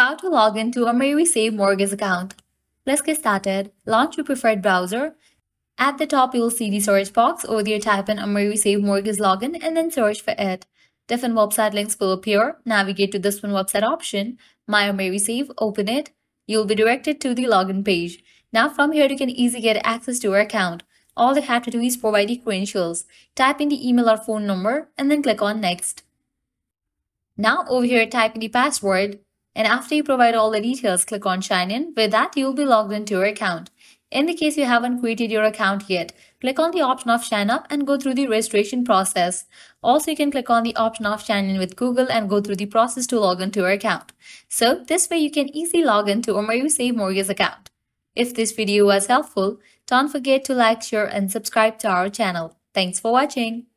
How to log into AmeriSave Mortgage account. Let's get started. Launch your preferred browser. At the top, you will see the search box. Over there, type in AmeriSave Mortgage login and then search for it. Different website links will appear. Navigate to this one website option. My AmeriSave, open it. You'll be directed to the login page. Now from here, you can easily get access to your account. All you have to do is provide the credentials. Type in the email or phone number and then click on next. Now over here, type in the password and after you provide all the details, click on sign in. With that, you'll be logged into your account. In the case you haven't created your account yet, click on the option of sign up and go through the registration process. Also, you can click on the option of sign in with Google and go through the process to log into your account. So this way you can easily log into AmeriSave Mortgage account. If this video was helpful, don't forget to like, share and subscribe to our channel. Thanks for watching.